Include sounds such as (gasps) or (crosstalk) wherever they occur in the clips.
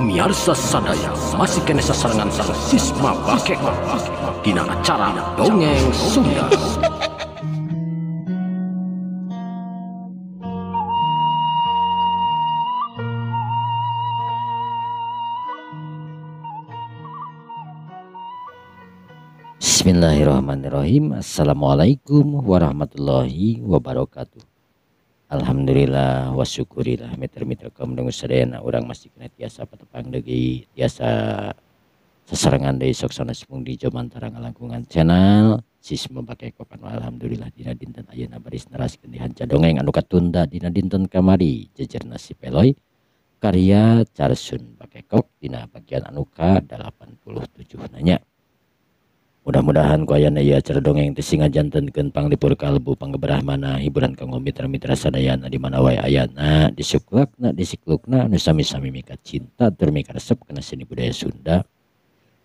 miarsa sadaya masih kena sasarangan sang sisma bakek. Dina acara dongeng Sunda. Bismillahirrahmanirrahim. Assalamualaikum warahmatullahi wabarakatuh Alhamdulillah wa syukurillah mitra-mitra kaum dengus sadayana orang masih kena tiasa patepang degi tiasa seserangan dari soksana sepung di jaman tarang langkungan channel. Sis memakai kopan. Alhamdulillah dina dinten ayeuna baris naraskeun dihanca dongeng. Anu katunda dina dinten kamari. Jejer nasi peloy karya Carsun Bakekok dina bagian anuka 87 nanya mudah-mudahan ku ayana ya acara dongeng teu singa jantenkeun panglipur kalbu panggeberah mana hiburan kanggo mitra-mitra sadayana di mana wae ayana disuklakna disiklukna anu sami-sami mika cinta tur mika resep kana seni budaya Sunda.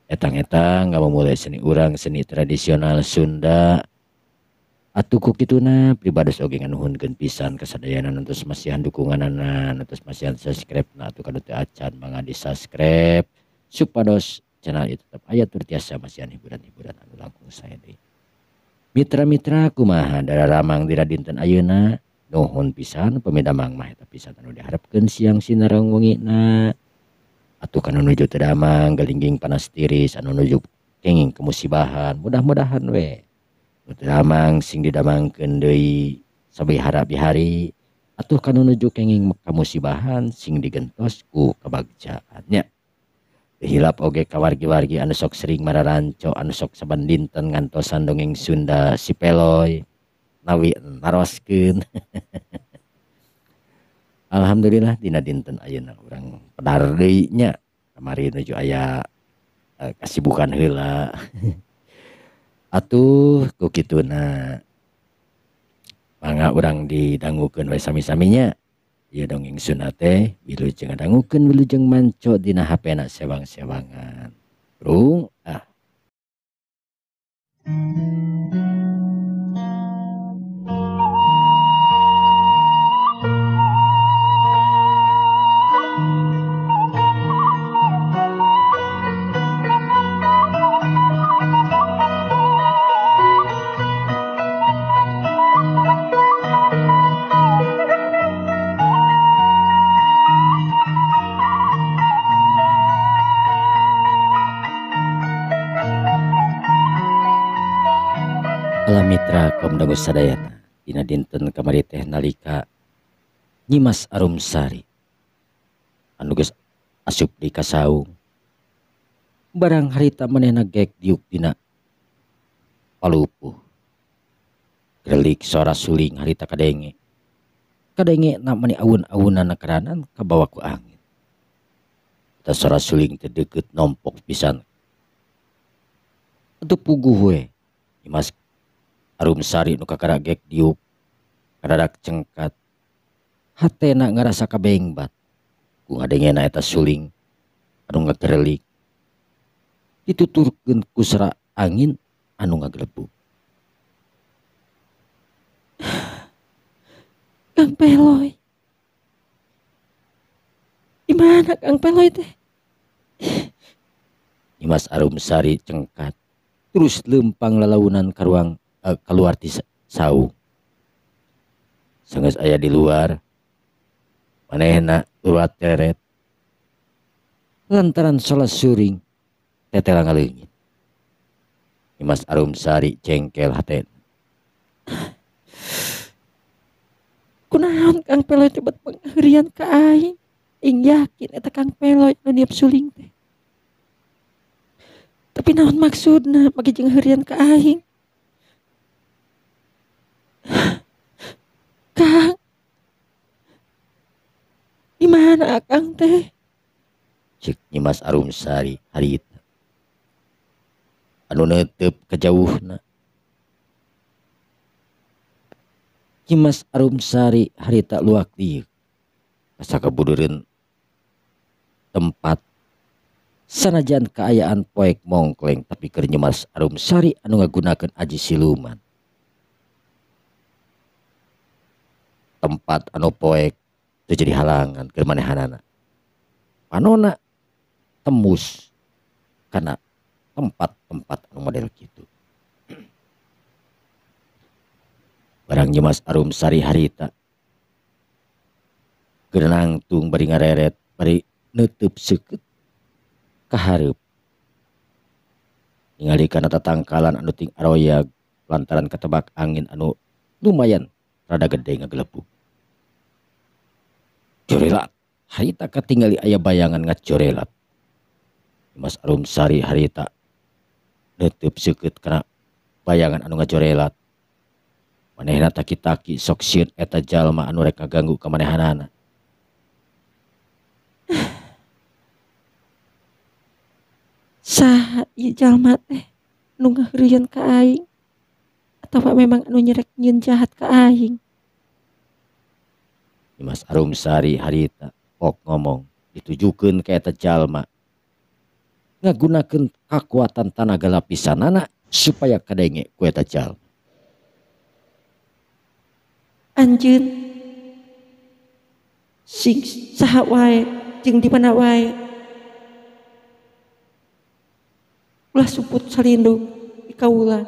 Etang-etang nggak memulai seni urang seni tradisional Sunda. Atuh ku kituna pribados oge nganuhunkeun pisan kasadayana nantos masihan dukungan nantos masihan subscribe na atuh teu acan mangga di subscribe. Supados channel itu tetap ayat tertiasa masih hiburan-hiburan anu langkung saya deh. Mitra-mitra kumaha dara ramang dira dinten ayeuna nuhun pisan pemidamang mah eta pisan anu diharapkeun siang sinareng wengina. Atuh kana nuju teu damang galingging panas tiris anu nuju kenging kemusibahan mudah-mudahan we. Teu damang sing didamangkeun deui sabihara bihari atuh kana nuju kenging kemusibahan sing digentos ku kabagjaannya hilap oge kawargi-wargi anu sok sering mararanco anu sok saban dinten ngantosan dongeng Sunda si peloy nawi naroskeun. (laughs) Alhamdulillah dina dinten ayeuna urang pedar deui nya kamari nuju aya uh, kasibukan heula. (laughs) Atuh ku kituna. Mangga urang didangukeun we sami-saminya Ieu dong ingsun teh wilujeng dangukeun wilujeng manco dina HP-na sewang-sewangan. Rung ah. Alam mitra kaum dangu sadayana dina dinten kamari teh nalika Nyimas Arumsari anu geus asup di kasaung. Barang harita manehna gek diuk dina palupuh. Gelik suara suling harita kadenge. Kadenge na mani awun-awunan karanan kabawa ku angin. Ta suara suling teh deukeut nompok pisan. Atuh puguh we Nyimas Arumsari nu kakara gek diuk kadadak cengkat. Hatena ngerasa kabengbat. Ku ngadengena eta suling anu ngagerelik. Dituturkeun kusra angin anu ngagelebu. (sighs) Kang Peloy. Gimana Kang Peloy teh? (sighs) Nimas Arumsari cengkat. Terus lempang lalaunan karuang keluar di sau sangat ayah di luar manehna urat teret lantaran sholat suring tetelang ngalengit Mas Arum Sari cengkel haten (sighs) Kunaon Kang Peloy teh bet pengherian ka aing. Ing yakin eta Kang Peloy nu niap suling teh. Tapi naon maksudna make jeung herian ka aing? Kang. Di mana Kang teh? Cek Nyimas Arumsari hari itu. Anu netep kejauhna. Nyimas Arumsari harita luak dieu. Asa kabudureun tempat sanajan keayaan poek mongkleng tapi keur Nyimas Arumsari anu ngagunakeun aji siluman. Tempat anu poek itu jadi halangan ke manehanana panona tembus karena tempat-tempat anu model gitu (clears throat) barang jemas arum sari harita genangtung bari ngareret bari nutup seket kaharep. Ningali kana tatangkalan anu ting aroyag lantaran ketebak angin anu lumayan rada gede ngagelepuk jorelat. Harita katingali ayah bayangan ngajorelat Mas Arum Sari harita nutup seket karena bayangan anu ngajorelat manehna taki-taki sok sieun eta jalma anu rek ngaganggu kamanehanana (sighs) Saha ieu jalma teh nu ngaheurieun ka aing? Atawa memang anu nyerek nyieun jahat ka aing Mas Arum Sari harita pok ngomong ditujukeun ka eta jalma. Ngagunakeun kakuatan tanaga lapisanana supaya kadenge ku eta jalma anjeun sing saha wae jeung di mana wae? Ulah suput salindung di kaula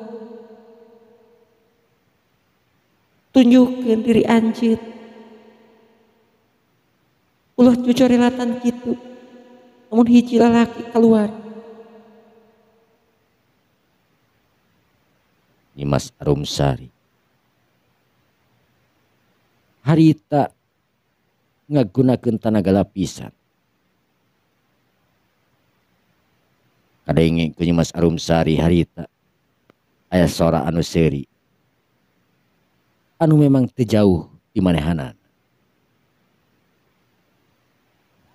tunjukkeun diri anjeun ulah cucorelatan kitu. Namun hiji lalaki keluar. Nimas Arum Sari. Harita ngagunakeun tanaga lapisan. Kadenge ku Nyimas Arum Sari harita aya sora anu seuri anu memang teu jauh di manehanana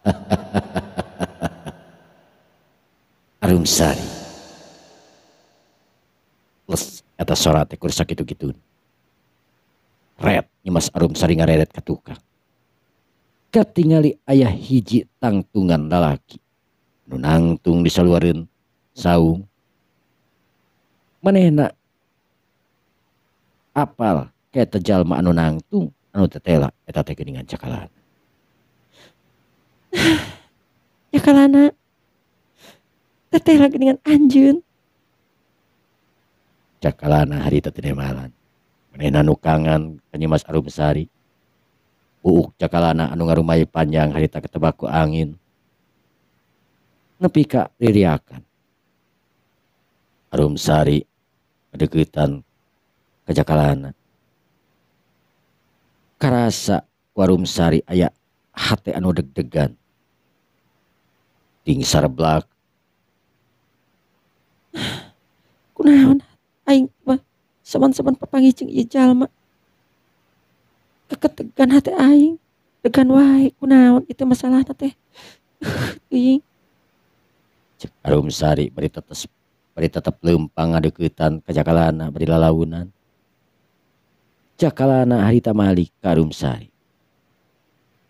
(laughs) Arum Sari. Les eta sora teh kudu sakitu-kitu red Nyimas Arum Sari ngareret ka tukang. Katingali ayah hiji tangtungan lalaki. Nu nangtung di saluareun saung. Manehna apal kayak jalma anu nangtung anu tetela eta teh geuningan cakalan ya kalana teteh lagi dengan anjeun cakalana hari teu malan manehna nu kangen ka Nyimas Arum Sari. Uuk cakalana anu ngarumai panjang harita ketebak ku angin. Nepi ka ririakan. Arum Sari kadeukeutan ka cakalana karasa warum sari aya hate anu deg-degan ting sarblak (sighs) kunaon? Aing mah saman-saman papangi jeung ieu jalma. Keketegan hati aing. Degan wae kunaon? Itu masalahna teh. (sighs) Ih, Cek Arum Sari bari tetes bari tetep leumpang ngadeuketan ka cakalana bari lalaunan. Cakalana harita malik ka Arum Sari.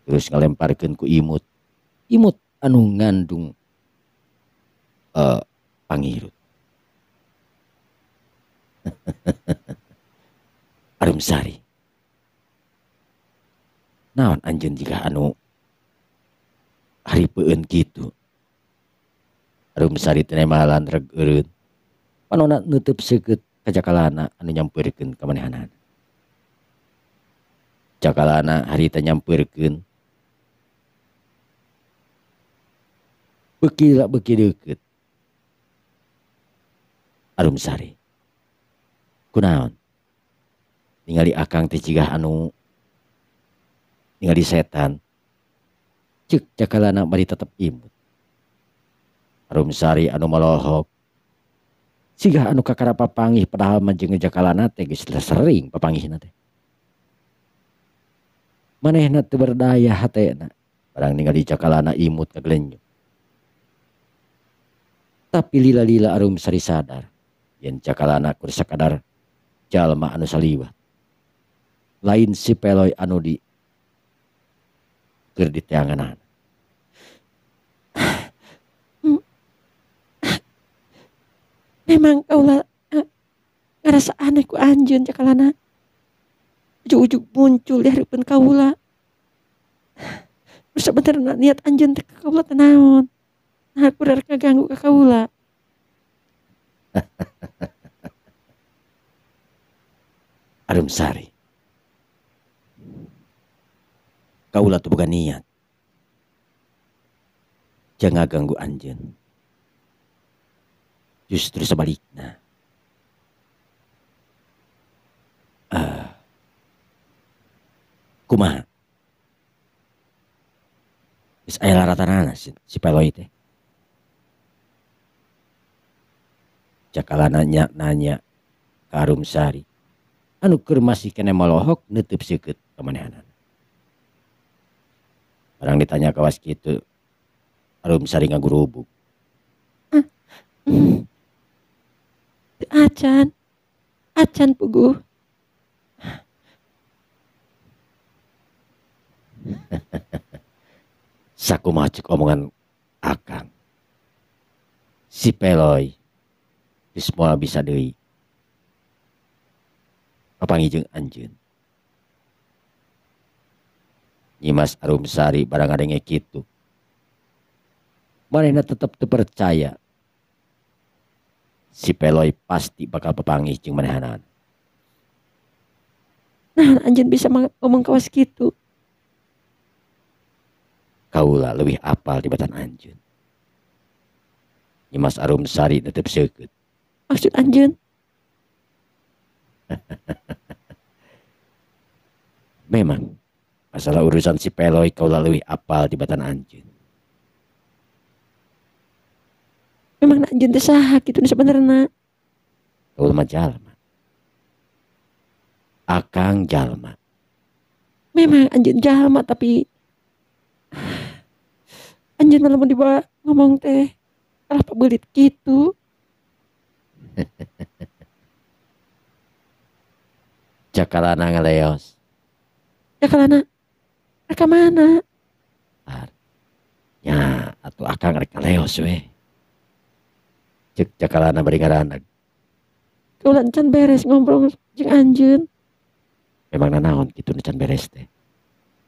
Terus ngalemparkeun ku imut. Imut anu ngandung eh, uh, pangirut. (laughs) Arumsari. Naon anjun jika anu haripeueun gitu. Arumsari teh mahalan regeureun. Panonna nutup seukeut kajakalana anu nyampeurkeun ka manehanana. Jakalana harita nyampeurkeun bekira beki deket Alumsari kunaon? Ningali akang ticigah anu ningali setan. Cek cakalana bari tetep imut. Arum sari anu malohok. Sigah anu kakara papangih padahal manjeng cakalana teh geus sering papangihna teh. Manehna teu berdaya hatena. Barang ningali cakalana imut kagelenyuk tapi lila-lila Arum Sari sadar. Yen cakalana kudu sakadar jalma anu saliwat lain si peloy anu di keur di teanganan (sighs) memang kaula eh, ngerasa aneh ku anjeun cakalana ujug-ujug muncul di hareupeun kaula Terus (sighs) sebenarnya niat anjeun teh ka kaula teh naon? nah aku rek ngaganggu ka kaula Arum (laughs) Sari. Kaulah tuh bukan niat. Jangan ganggu anjen. Justru sebaliknya. Uh, kumaha? Is aya laratanana si, si teh. Cakala nanya nanya ke Arum Sari. Anu keur masih kena malohok nutup seukeut kemanehanan. Orang ditanya kawas gitu. Arum Sari ngagurubuk. Hmm. Teu acan acan puguh (laughs) Sakumaha cek omongan akang. Si Peloy moal bisa deui. Papangi jeung anjeun. Nyimas Arum Sari barang ngadenge kitu. Manehna tetep teu percaya. Si Peloy pasti bakal papangi jeung manehanan. nah anjeun bisa ngomong kawas gitu Kaula lebih apal di batan anjeun. Nyimas Arum Sari tetep seukeut. Maksud anjeun (laughs) Memang masalah urusan si Peloy kaula lebih apal di batan anjeun. memang anjeun teh saha gitu sebenarnya Kaula mah jalma. Akang jalma. memang anjeun jalma tapi (sighs) anjeun malah mau dibawa ngomong teh kalah pabelit gitu (laughs) Jakalana ngeleos. ya kalana reka mana Ya, atuh akang rek ngeleos we. Cek jakalana bari ngarandag. kaulan can beres ngobrol jeung anjeun Memang nanaon kitu can beres teh.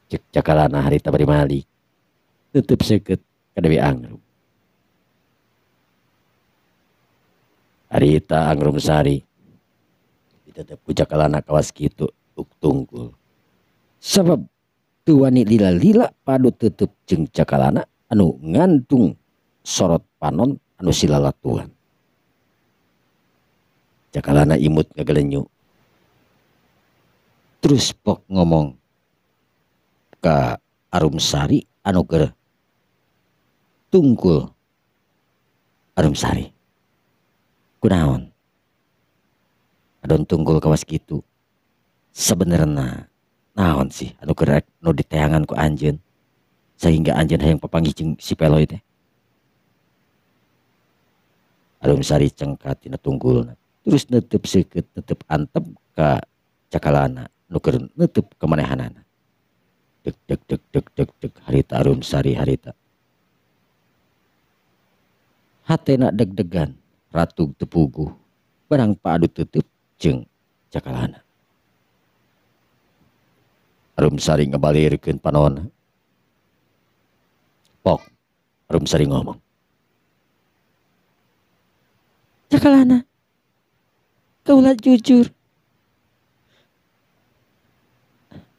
Cek jakalana harita bari malik. Tutup seukeut ka Dewi Harita Angrum Sari. Ditetep ku jakalana kawas kitu uk tungkul. Sebab tuani lila-lila padu tutup jeung jakalana anu ngantung sorot panon anu silalatuan. Jakalana imut ngagelenyu. Terus pok ngomong ka Arum Sari anu keur tungkul Arum Sari. Kunaon? Adon tunggul kawas gitu. Sebenarnya naon sih anu rek nu diteangan ku anjeun sehingga anjeun hayang papanggih jeung si Peloy teh. Arum Sari cengkat tina tunggulna. Terus neutup seukeut neutup antep ka cakalana nu keur neutup kemanehanana. Dek dek dek dek dek dek harita Arum Sari harita. Hatena deg-degan ratug tepuguh barang paadu tutup jeung cakalana. Arum Sari ngabalirkeun panonna. Pok, Arum Sari ngomong. Cakalana. Kaulah jujur.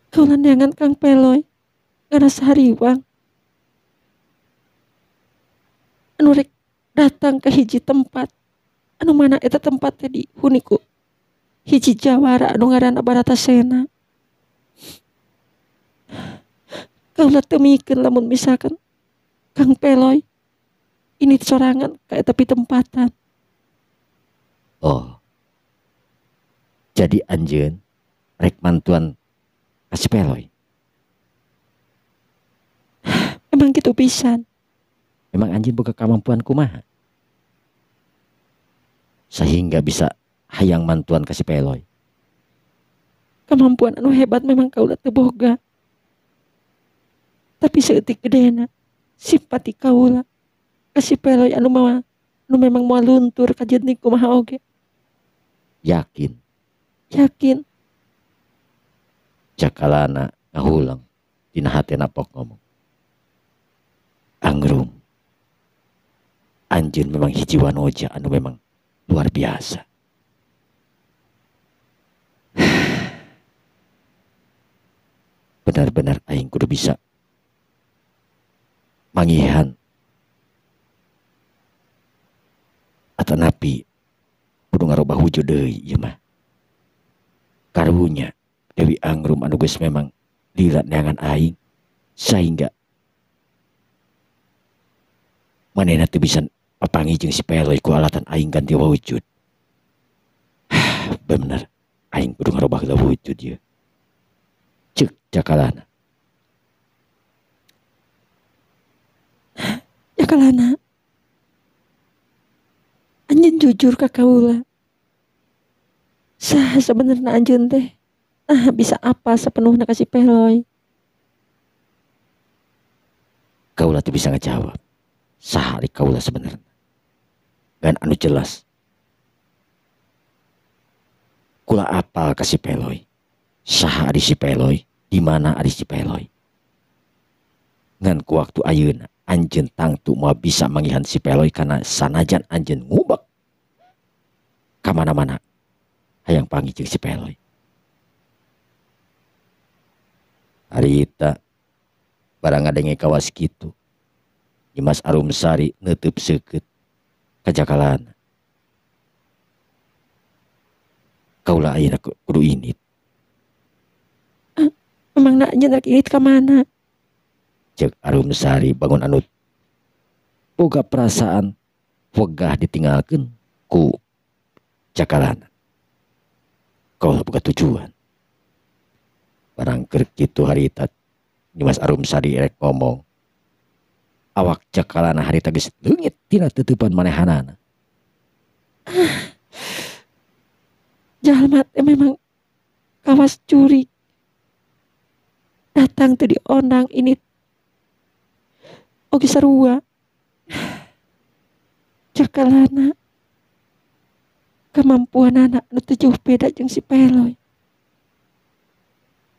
Kaulah neangan Kang Peloy. Ngana sehariwang. Anu datang ke hiji tempat. Anu mana eta tempat teh di huniku. Hiji jawara anu ngaranna Baratasena. Kaulah temikeun lamun misalkan Kang Peloy ini sorangan kayak tepi tempatan. Oh. Jadi anjeun rek mantuan kasih peloy. Emang gitu pisan. Memang anjeun boga kemampuan kumaha? Sehingga bisa hayang mantuan kasih peloy. kemampuan anu hebat memang kau teu boga tapi seetik gedena simpati kaula kasih peloy anu mah anu memang mau luntur ka jeung kumaha oge Yakin yakin cakalana ngahulang dina hatena pok ngomong. Angrum. anjun memang hiji wanoja anu memang luar biasa. (sighs) Benar-benar aing kudu bisa mangihan atau napi kudu ngarubah wujud deui ieu mah. Karunya Dewi Angrum anu geus memang lirat neangan aing sehingga manehna teu bisa papangi jeung si peloy ku alatan aing ganti wujud (sighs) bener aing kudu ngarubah wujud ieu cek cakalana Jakalana. (gasps) Anjen jujur ka kaula. Sah sebenarnya anjen teh. Ah bisa apa sepenuhnya kasih peloy. kaulah tuh bisa ngejawab sehari kaulah sebenarnya dan anu jelas. Kula apal kasih peloy? Saha adi si peloy? Di mana adi si peloy? Ngan ku waktu ayeuna anjen tangtu mau bisa mangihan si peloy karena sanajan anjen ngubek. Kamana-mana hayang panggil jeung si peloy. Harita barang adenge kawas gitu Dimas Arum Sari nutup seket kajakalan kaulah ayeuna ku- kudu ini Emang nak anjen rek ini ke mana? cek Arum Sari bangun anut. Boga perasaan wegah ditinggalkan ku cakalan kaulah boga tujuan. Barang keur kitu harita Dimas Arum Sari rek ngomong awak cakalana harita geus leungit tina tutupan manehanana (sighs) Jalmat memang kawas curi. Datang tuh di ondang ini. Oke sarua. (sighs) Cakalana. Kemampuan anak teu jauh beda jeung si peloy.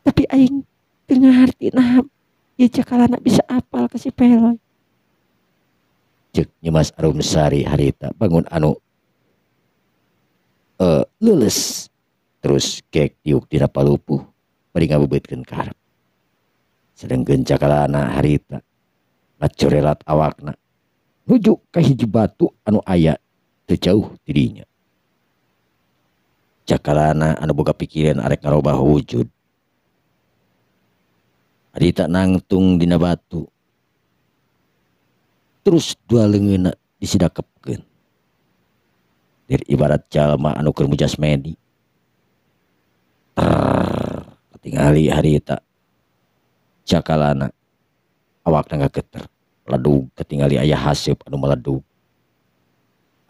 Tapi aing tengah harti nah ya cakalana bisa apal ke si peloy. Cek Arum Sari harita bangun anu eh leles. Terus kek tiuk tina palupuh bari ngabebeutkeun ka hareup sedengkeun cakalana harita ngacorelat awakna nuju ka hiji batu anu aya teu jauh ti dinya cakalana anu boga pikiran arek ngarobah wujud. Harita nangtung dina batu terus dua leungeunna disidakepkeun Dir ibarat jalma anu keur mujasmedi. Ketingali harita cakalana awakna ngageter ledug ketingali aya haseup anu meledug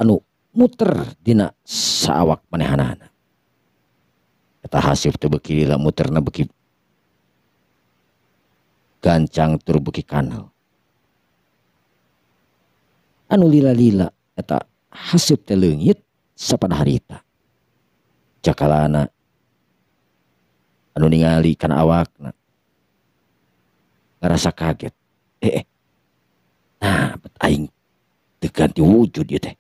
anu muter dina saawak manehanana. Eta haseup teu beuki lila muterna beuki gancang tur beuki kanal anu lila-lila eta haseup teh leungit sapada harita cakalana anu ningali kana awakna ngerasa kaget. Eh, eh. nah bet aing teu ganti wujud ieu teh.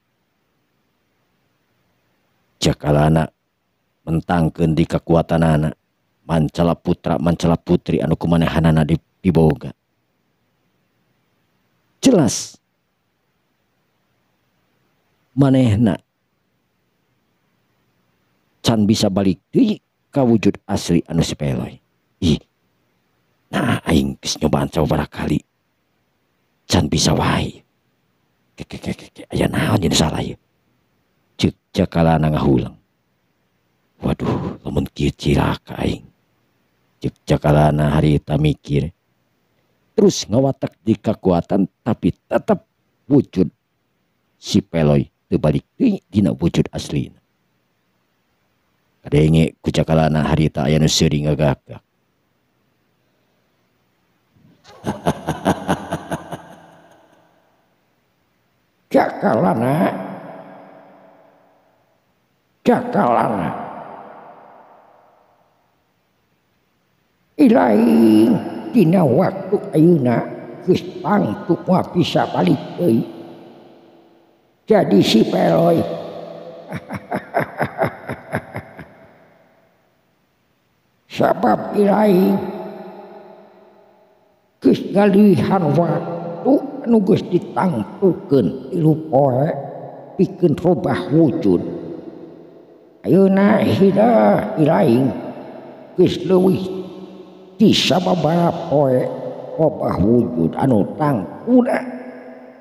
Cakalana mentangkeun di kekuatanana mancala putra mancala putri anu kumanehanana di diboga jelas manehna. Can bisa balik deui ka wujud asli anu sepeloy ih. Nah aing geus nyobaan sabaraha kali can bisa wae. Ke ke ke ke, ke. Aya naon jeung salah ieu? Ceuk cakalana ngahulang. Waduh lamun kieu cilaka aing. Ceuk cakalana harita mikir. Terus ngawatak di kekuatan tapi tetap wujud si peloy terbalik Dina wujud asli. Kadenge kucakalana harita ayana sering ngagakak (laughs) cakalana cakalana ilaing dina waktu ayuna geus pangtuk wa bisa balik deui jadi si peloy. (laughs) sabab ilahi. Geus galihan waktu anu geus ditangtukeun tilu poe pikeun robah wujud. Ayeuna hidayah ilahi. Geus leuwih ti sababara poe robah wujud anu tangkuna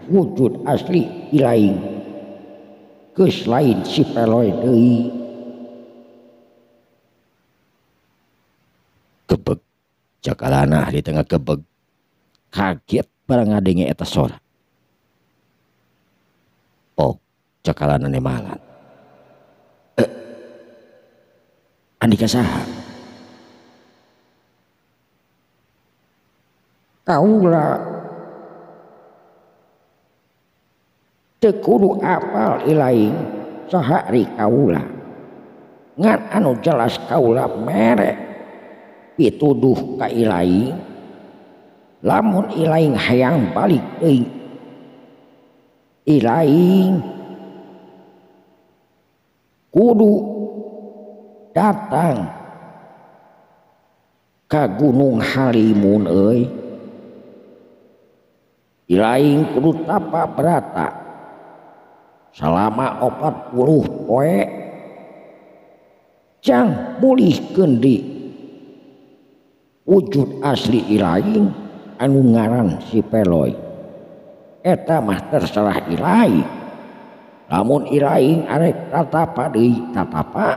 wujud asli ilahi. Geus lain si peloy deui gebeg jakalana di tengah gebeg kaget barang ngadenge eta sora oh jakalana ne malan eh, andika saha kaula kudu apal lain sehari Kaula. Ngan anu jelas Kaula merek pituduh ka lain lamun lain hayang balik lain kudu datang ke Gunung Halimun lain kudu tapa berata. selama 40 poe Cang pulih kendi wujud asli Ilaing anu ngaran si peloi eta mah terserah Ilaing. Lamun Ilaing arek tatapa deui tatapa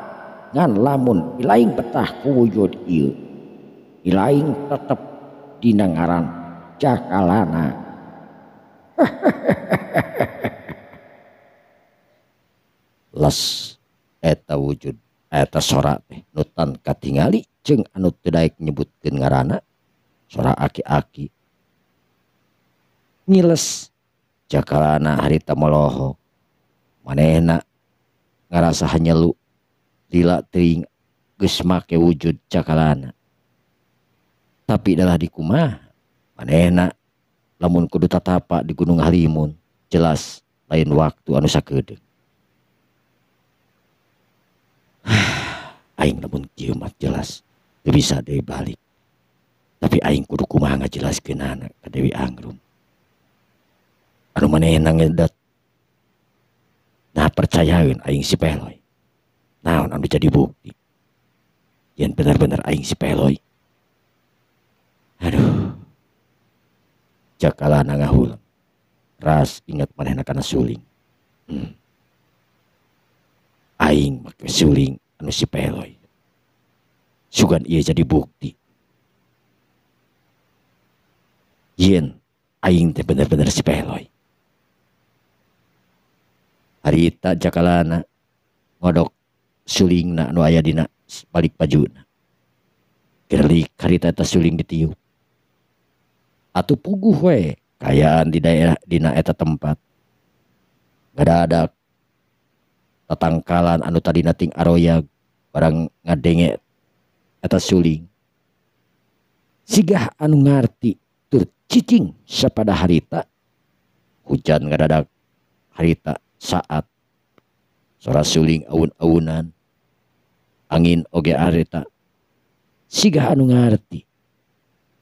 ngan lamun Ilaing betah wujud ieu. Ilaing tetep dina ngaran cakalana. (laughs) atas eta wujud eta sora teh nutan katingali jeung anu teu daek nyebutkeun ngaranna sora aki-aki. Ngiles cakalana harita moloho manehna ngarasa hanyelu lila teuing geus make wujud cakalana tapi dalah dikumah manehna lamun kudu tatapa di gunung halimun jelas lain waktu anu sakedeung aing lamun kieu mah jelas teu bisa deui balik. Tapi aing kudu kumaha ngajelaskeun anak ka Dewi Angrum anu manehna ngedat nah percayaeun aing si peloy. Naon anu jadi bukti? Yen benar-benar aing si peloy. Aduh. Jakala nangahulang. Ras ingat manehna kana suling. Hmm. aing make suling anu si peloy. Sugan ia jadi bukti. Yen aing teh bener-bener si peloy. Harita jakalana ngodok sulingna anu aya dina balik bajuna gerlik harita eta suling ditiup. Atuh puguh we kayaan di daerah dina eta tempat. Ada tatangkalan anu tadi nating aroyag barang ngadenge atas suling. Sigah anu ngarti tur cicing sapada harita. Hujan ngadadak harita saat sora suling aun-aunan. Angin oge harita. Sigah anu ngarti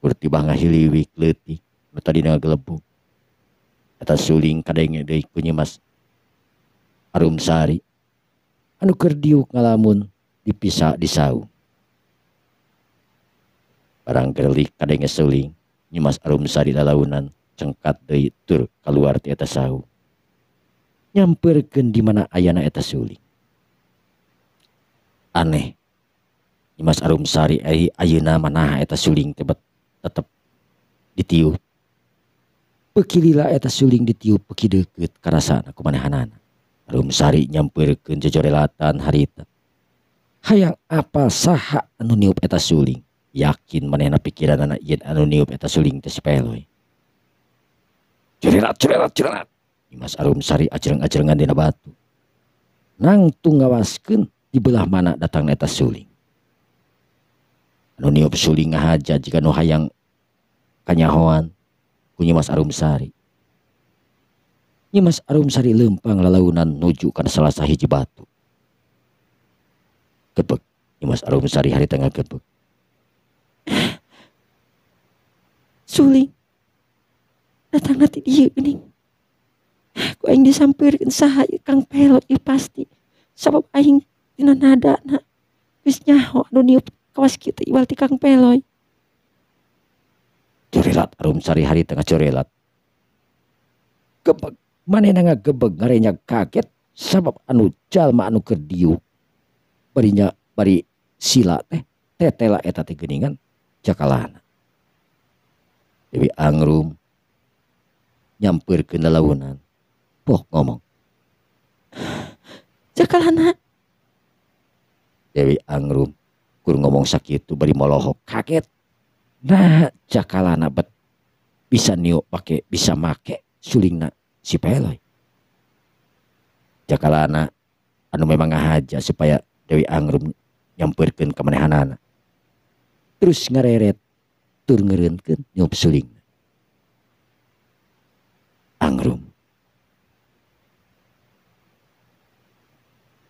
kurti bangga hiliwik letik nu tadi gelebuk eta suling kadenge deui Arum arumsari anu keur diuk ngalamun dipisah disau barang gerlik kadang ngeseling nyimas alumsari lalaunan cengkat deui tur keluar ti eta sau. Nyamperkeun di mana ayana eta suling aneh nyimas alumsari ai ayeuna manaha eta suling tebet tetep ditiup. Pekilila eta suling ditiup peki deukeut karasana kumanehanana. Arum sari nyamperkeun jejorelatan harita. Hayang apa saha anu niup eta suling? Yakin manehna pikiran anak yen anu niup eta suling teh si peloy. Jerelat jerelat jerelat Imas arum sari ajereng-ajerengan dina batu. Nang tungawaskeun di belah mana datang eta suling? Anu niup suling ngahaja jika nu hayang kanyahoan mas arum sari Nyimas arum sari lempang lalaunan nuju kana salah sahiji batu. Gebek. Nyimas arum sari hari tengah gebek. (sighs) Suling. Datang nanti dia gening. Ku aing disampirkan saha ieu Kang Pelot ieu pasti. Sabab aing tina nada na. Geus nyaho anu niup kawas kita iwal ti Kang Peloy. Corelat arum sari hari tengah corelat. Gebek. manehna ngagebeg ngarenya kaget sabab anu jalma anu kediuk barinya bari sila teh tetela eta teh geuningan cakalana. Dewi Angrum nyampir ke launan poh ngomong. (sighs) Cakalana. Dewi Angrum kur ngomong sakit bari molohok kaget nah cakalana bet bisa niuk pakai bisa make sulingna. Si Peloy. Jakalana anu memang ngahaja supaya Dewi Angrum nyamperkeun ka manehanana. Terus ngareret tur ngeureunkeun nyup suling. Angrum.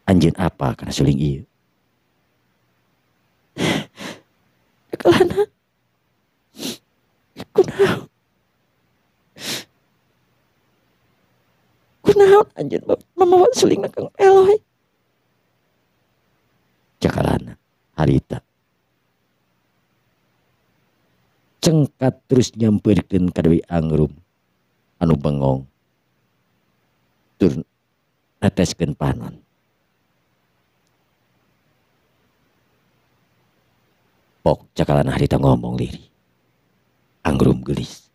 Anjeun apa kana suling ieu? (sighs) Jakalana. Kunaon? Kunaon anjeun mamawa sulingna Kang Peloy. Jakalana harita. Cengkat terus nyamperkeun ka Dewi Angrum anu bengong. Tur neteskeun panon. Pok jakalana harita ngomong liri. Angrum gelis.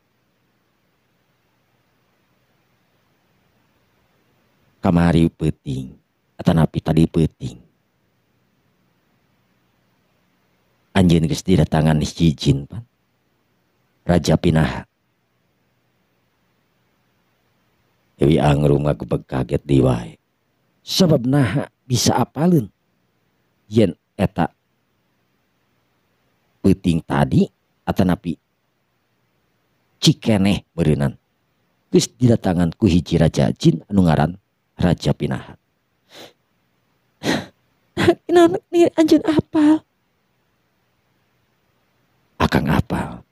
Kamari peting, atanapi tadi peting. Anjeun geus didatangan si jin pan. Raja Pinaha. Dewi Angrum ngagebeg kaget di wae. Sebab naha bisa apalun. Yen eta peuting tadi atanapi cikeneh beureunan. Geus didatangan ku hiji raja jin anu ngaran Raja Pinaha. Kunaon (laughs) ni anjeun apal? Akang apal.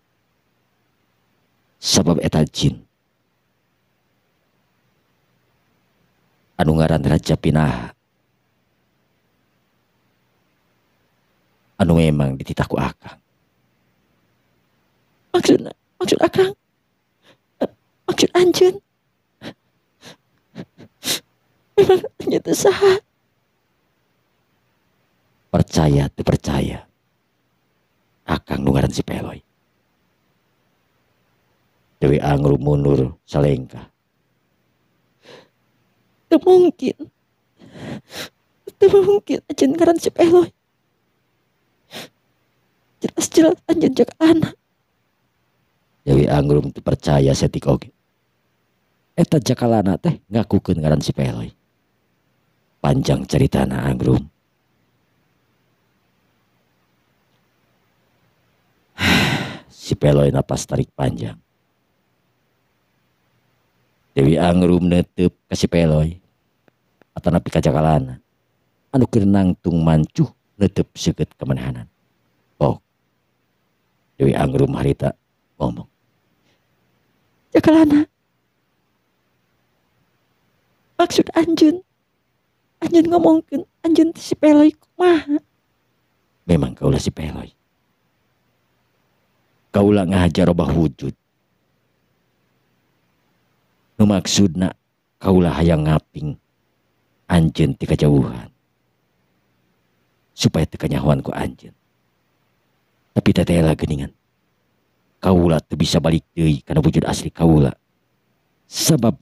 Sebab eta jin. Anu ngaran Raja Pinaha. Anu memang dititaku akang. Maksudna, maksud Akang? Maksud anjeun? (laughs) Teh saha? Percaya teu percaya. Akang nu ngaran si Peloy. Dewi Angrum mundur salengkah. Teu mungkin. Teu mungkin anjeun ngaran si Peloy. Jelas-jelas anjeun jakalana. Dewi Angrum teu percaya setik oge. Eta jakalana teh ngakukeun ngaran si Peloy. Panjang ceritana Angrum. (sighs) si Peloy napas tarik panjang. Dewi Angrum netep ka si Peloy. Atanapi ka jakalana. Anu keur nangtung mancuh netep seukeut kamanehanan. Oh. Dewi Angrum harita ngomong. Jakalana. Maksud anjeun. Anjeun ngomongkeun anjeun teh si Peloy kumaha? Memang kaulah si Peloy. Kaulah ngahajar robah wujud. Nu maksudna kaulah hayang ngaping anjeun ti kajauhan. Supaya teu kanyahoan ku anjeun. Tapi tetela geuningan. Kaula teu bisa balik deui kana wujud asli kaula. Sebab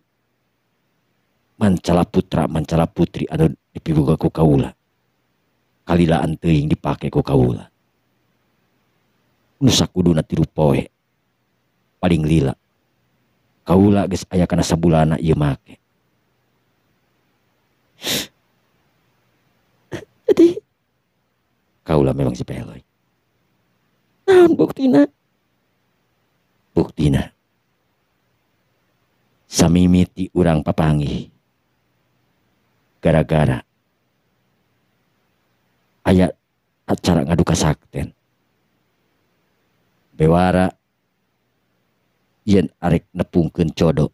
mancala putra mancala putri anu dipiboga ku kaula. Kalilaan teuing dipake ku kaula. Nu sakuduna tiru poe. Paling lila. Kaula geus aya kana sabulana ieu make. (sighs) Jadi Kaula memang si Peloy. naon buktina? Buktina. samimiti urang papangi gara-gara. Ayat acara ngaduka sakten. Bewara yen arek nepungkeun codo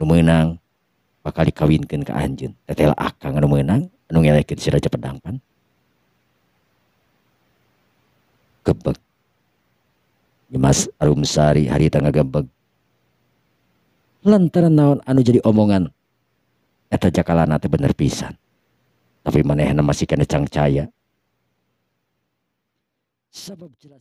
nu meunang bakal dikawinkeun ka anjeun. Tetela akang anu meunang anu ngelekeun si raja pedangpan. Gebeg. Nyemas Arumsari hari tangga gebeg. Lantaran naon anu jadi omongan? Eta jakalana teh bener pisan. Tapi manehna masih kena cangcaya. Sabab jelas